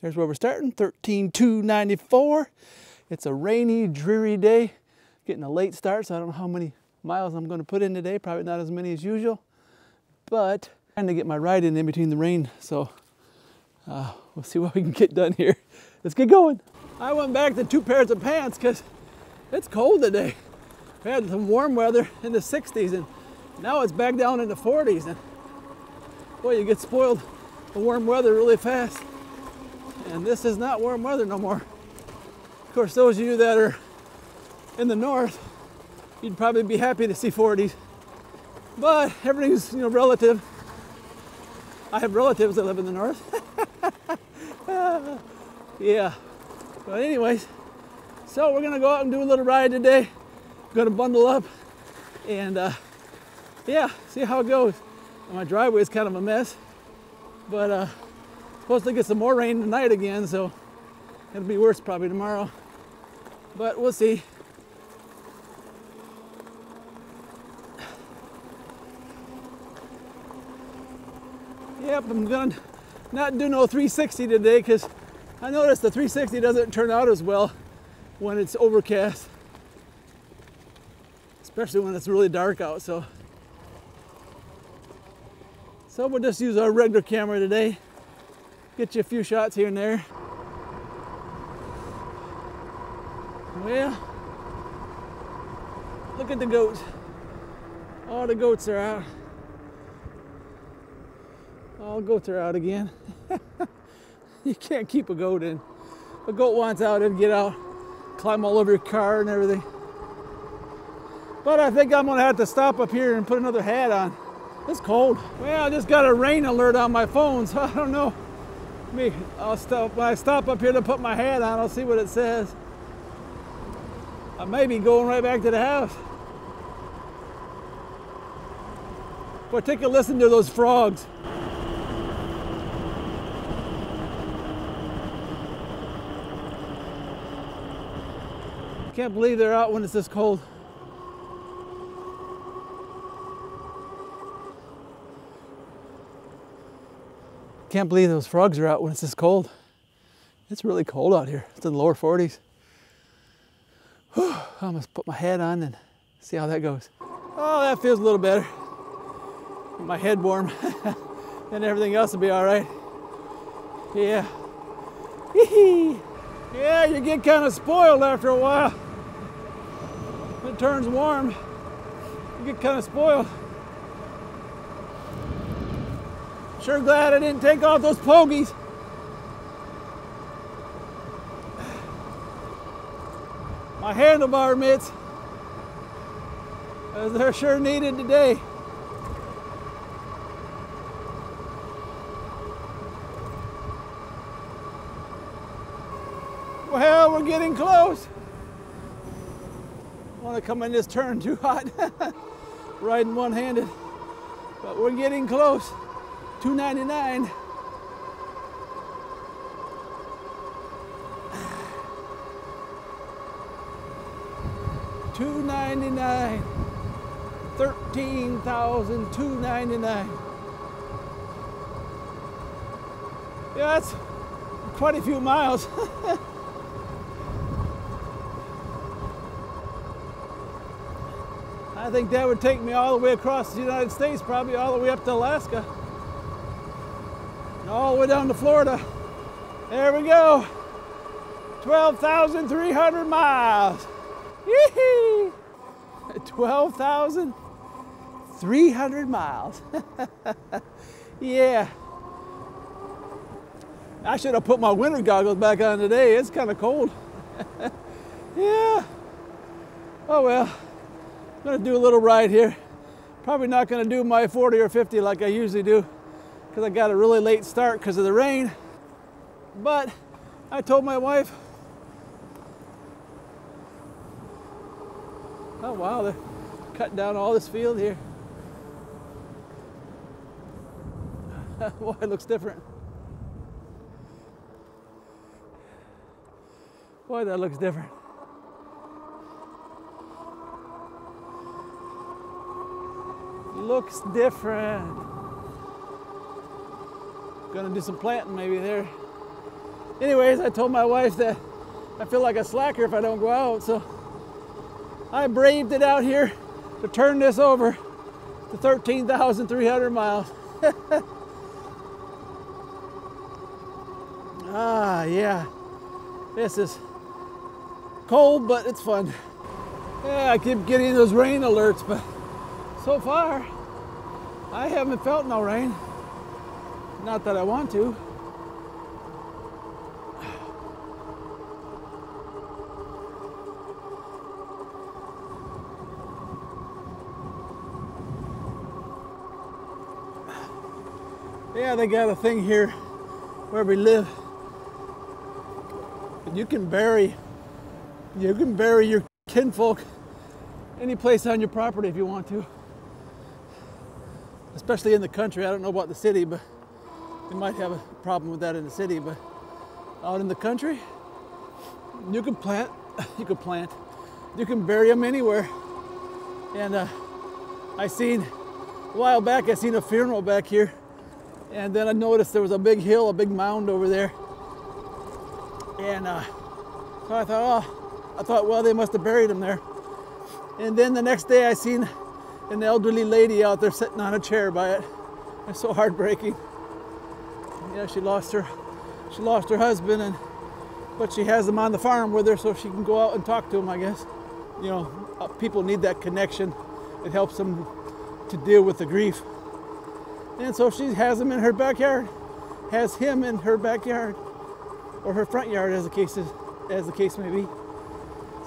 There's where we're starting, 13294. It's a rainy, dreary day. Getting a late start, so I don't know how many miles I'm going to put in today. Probably not as many as usual, but trying to get my ride in in between the rain. So uh, we'll see what we can get done here. Let's get going. I went back to two pairs of pants because it's cold today. We had some warm weather in the 60s and now it's back down in the 40s. And boy, you get spoiled the warm weather really fast. And this is not warm weather no more. Of course, those of you that are in the north, you'd probably be happy to see 40s. But everything's you know relative. I have relatives that live in the north. yeah. But anyways, so we're gonna go out and do a little ride today. Gonna bundle up and uh, yeah, see how it goes. My driveway is kind of a mess, but uh, supposed to get some more rain tonight again, so it'll be worse probably tomorrow. But we'll see. Yep, I'm gonna not do no 360 today because I noticed the 360 doesn't turn out as well when it's overcast, especially when it's really dark out. So, so we'll just use our regular camera today. Get you a few shots here and there. Well, look at the goats. All the goats are out. All goats are out again. you can't keep a goat in. A goat wants out and get out, climb all over your car and everything. But I think I'm gonna have to stop up here and put another hat on. It's cold. Well, I just got a rain alert on my phone, so I don't know. Me, I'll stop. When I stop up here to put my hat on, I'll see what it says. I may be going right back to the house. But take a listen to those frogs. Can't believe they're out when it's this cold. Can't believe those frogs are out when it's this cold. It's really cold out here. It's in the lower 40s. Whew, I must put my head on and see how that goes. Oh, that feels a little better. My head warm. and everything else will be all right. Yeah. yeah, you get kind of spoiled after a while. When it turns warm, you get kind of spoiled. Sure glad I didn't take off those pogies. My handlebar mitts, as uh, they're sure needed today. Well, we're getting close. I want to come in this turn too hot, riding one-handed, but we're getting close. 299. Two ninety nine, thirteen thousand two ninety nine. Yeah, that's quite a few miles. I think that would take me all the way across the United States, probably all the way up to Alaska all the way down to Florida. There we go. 12,300 miles. 12,300 miles. yeah. I should have put my winter goggles back on today. It's kind of cold. yeah. Oh well. I'm going to do a little ride here. Probably not going to do my 40 or 50 like I usually do because I got a really late start because of the rain. But I told my wife, oh wow, they're cutting down all this field here. Boy, it looks different. Boy, that looks different. Looks different. Gonna do some planting maybe there. anyways, I told my wife that I feel like a slacker if I don't go out, so I braved it out here to turn this over to 13,300 miles. ah, yeah. This is cold, but it's fun. Yeah, I keep getting those rain alerts, but so far, I haven't felt no rain. Not that I want to. Yeah, they got a thing here where we live. You can bury, you can bury your kinfolk any place on your property if you want to. Especially in the country. I don't know about the city, but you might have a problem with that in the city. But out in the country, you can plant, you can plant, you can bury them anywhere. And uh, I seen a while back, I seen a funeral back here, and then I noticed there was a big hill, a big mound over there. And uh, so I thought, oh, I thought, well, they must have buried him there. And then the next day I seen an elderly lady out there sitting on a chair by it. It's so heartbreaking. Yeah, she lost her, she lost her husband, and but she has him on the farm with her, so she can go out and talk to him. I guess, you know, uh, people need that connection. It helps them to deal with the grief. And so she has him in her backyard, has him in her backyard, or her front yard, as the case is, as the case may be.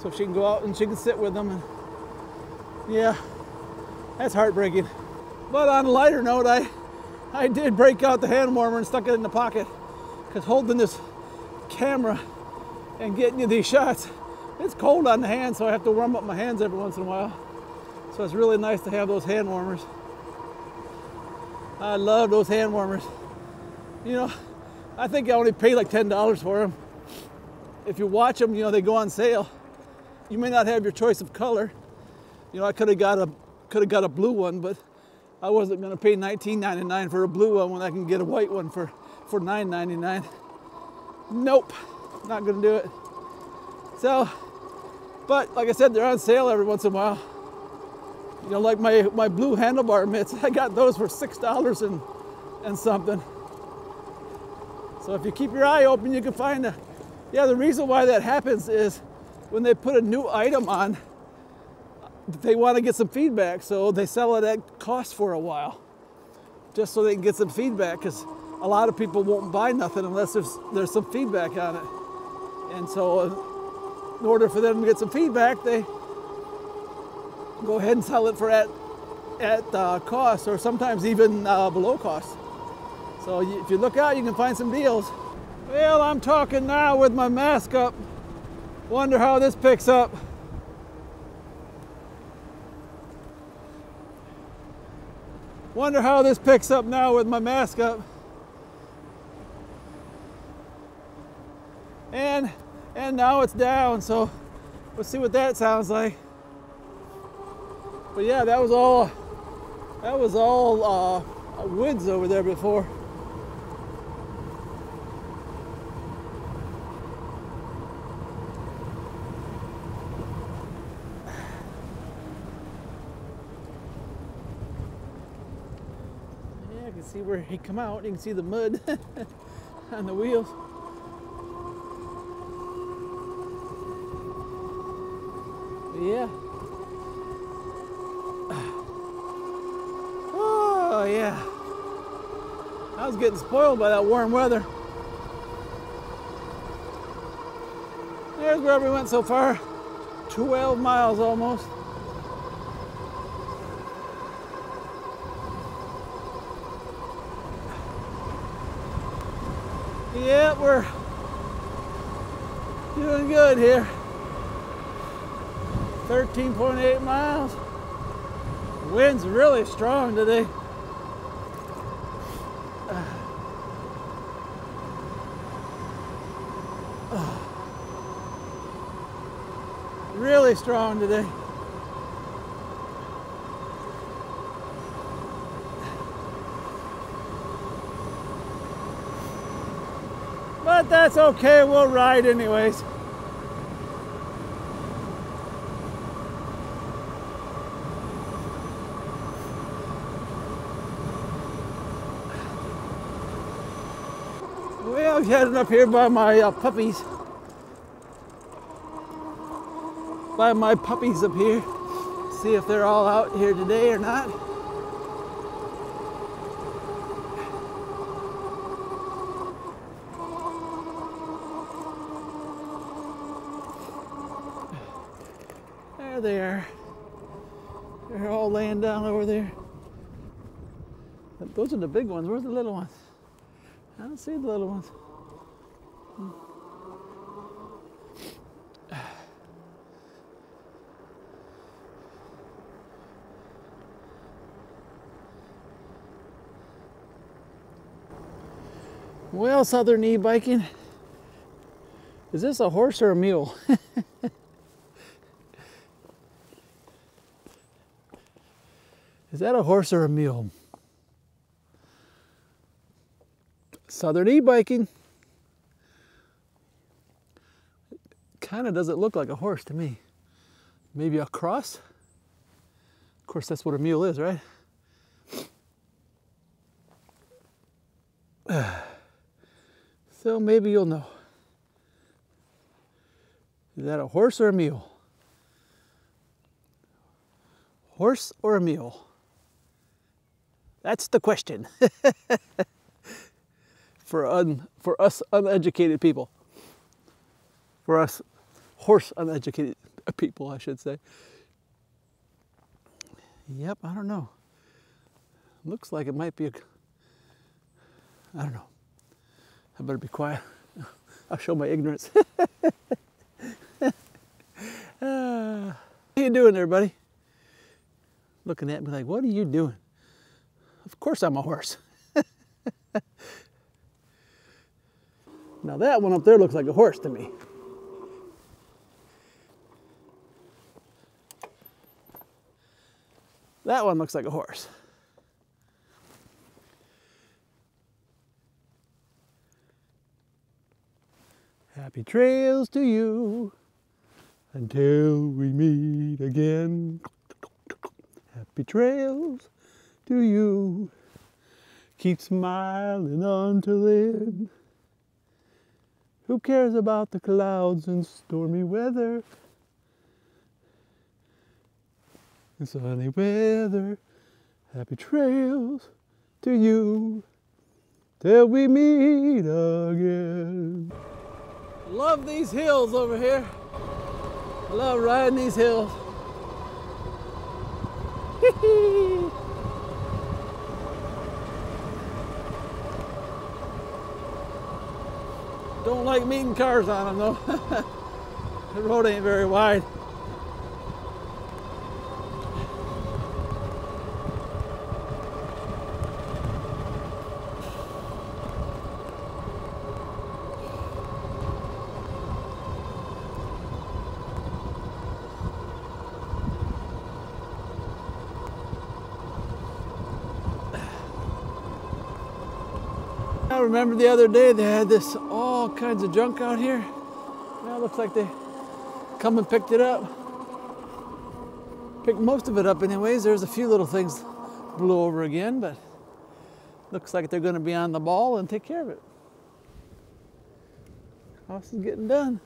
So she can go out and she can sit with them and yeah, that's heartbreaking. But on a lighter note, I, I did break out the hand warmer and stuck it in the pocket because holding this camera and getting you these shots, it's cold on the hands, so I have to warm up my hands every once in a while. So it's really nice to have those hand warmers. I love those hand warmers. You know, I think I only paid like $10 for them. If you watch them, you know, they go on sale. You may not have your choice of color, you know, I could have got a could have got a blue one, but I wasn't going to pay $19.99 for a blue one when I can get a white one for for $9.99. Nope, not going to do it. So, but like I said, they're on sale every once in a while. You know, like my my blue handlebar mitts, I got those for six dollars and and something. So if you keep your eye open, you can find a. Yeah, the reason why that happens is when they put a new item on they want to get some feedback, so they sell it at cost for a while, just so they can get some feedback. Because a lot of people won't buy nothing unless there's there's some feedback on it. And so, in order for them to get some feedback, they go ahead and sell it for at at uh, cost, or sometimes even uh, below cost. So if you look out, you can find some deals. Well, I'm talking now with my mask up. Wonder how this picks up. Wonder how this picks up now with my mask up. And and now it's down, so let's see what that sounds like. But yeah, that was all that was all uh, woods over there before. See where he come out. You can see the mud on the wheels. Yeah. Oh yeah. I was getting spoiled by that warm weather. There's where we went so far. 12 miles almost. Yeah, we're doing good here. 13.8 miles. Wind's really strong today. really strong today. But that's okay, we'll ride anyways. Well, heading up here by my uh, puppies. By my puppies up here. See if they're all out here today or not. There they are. They're all laying down over there. Those are the big ones. Where's the little ones? I don't see the little ones. Hmm. Well, Southern e-biking. Is this a horse or a mule? that a horse or a mule? Southern e-biking. Kind of doesn't look like a horse to me. Maybe a cross? Of course, that's what a mule is, right? So maybe you'll know. Is that a horse or a mule? Horse or a mule? That's the question. for un, for us uneducated people. For us horse uneducated people, I should say. Yep, I don't know. Looks like it might be a I don't know. I better be quiet. I'll show my ignorance. uh, how you doing there, buddy? Looking at me like, what are you doing? Of course I'm a horse. now that one up there looks like a horse to me. That one looks like a horse. Happy trails to you until we meet again. Happy trails to you. Keep smiling until then. Who cares about the clouds and stormy weather? And sunny weather. Happy trails to you till we meet again. Love these hills over here. I love riding these hills. Don't like meeting cars on them though. the road ain't very wide. I remember the other day they had this all kinds of junk out here. Now looks like they come and picked it up. Picked most of it up anyways. There's a few little things blew over again, but looks like they're gonna be on the ball and take care of it. House is getting done.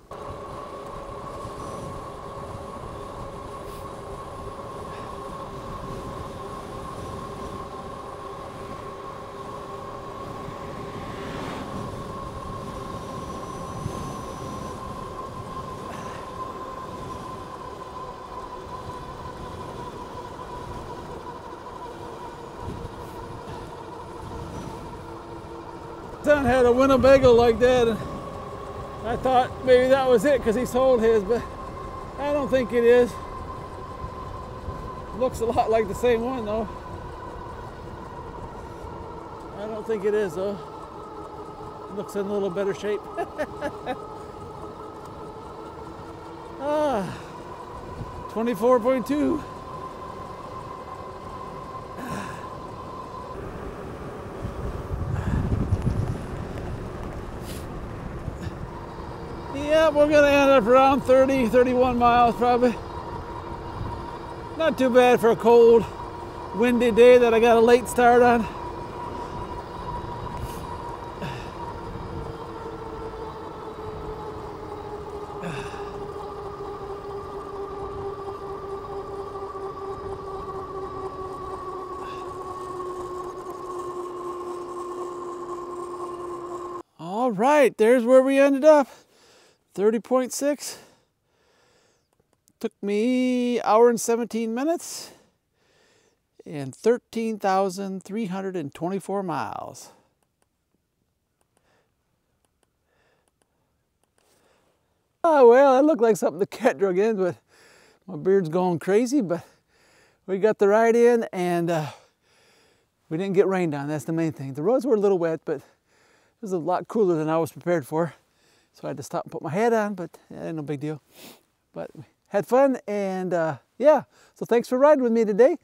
Son had a Winnebago like that. And I thought maybe that was it because he sold his, but I don't think it is. Looks a lot like the same one though. I don't think it is though. Looks in a little better shape. ah, 24.2. Yeah, we're gonna end up around 30, 31 miles probably. Not too bad for a cold, windy day that I got a late start on. All right, there's where we ended up. 30.6. Took me hour and 17 minutes and 13,324 miles. Oh, well, that looked like something the cat drug in, but my beard's going crazy, but we got the ride in and uh, we didn't get rained on. That's the main thing. The roads were a little wet, but it was a lot cooler than I was prepared for. So I had to stop and put my hat on, but yeah, no big deal. But had fun and uh, yeah, so thanks for riding with me today.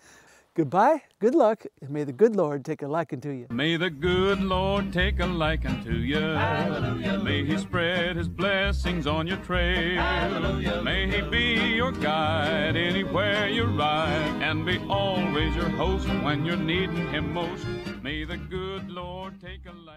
Goodbye, good luck, and may the good Lord take a liking to you. May the good Lord take a liking to you. Hallelujah. May He spread His blessings on your trail. Hallelujah. May He be your guide anywhere you ride, and be always your host when you're needing Him most. May the good Lord take a liking.